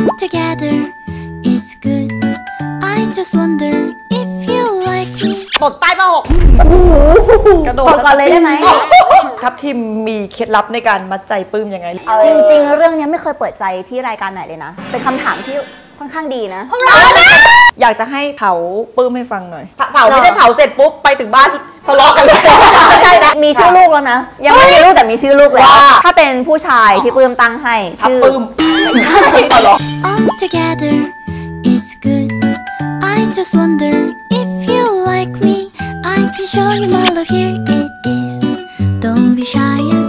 All together is good. I just wonder if you like me. ตดใต้ผ้าห่มกระโดดกดก่อนเลยได้ไหม ทัพทีมมีเคล็ดลับในการมัดใจปลื้มยังไง จริงๆ เรื่องนี้ไม่เคยเปิดใจที่รายการไหนเลยนะ เป็นคำถามที่ค่อนข้างดีนะ อยากจะให้เผาปลื้มให้ฟังหน่อย เผาไม่ได้เผาเสร็จปุ๊บ ไปถึงบ้านทะเลาะกันเลยไมีชื่อลูกแล้วนะ ยังไม่มีลูกแต่มีชื่อลูกแล้ว ถ้าเป็นผู้ชายพี่ปื้มตั้งให้ ชื่อปื้มใช่หรอ All together is good I just wonder if you like me I can show you my love here it is Don't be shy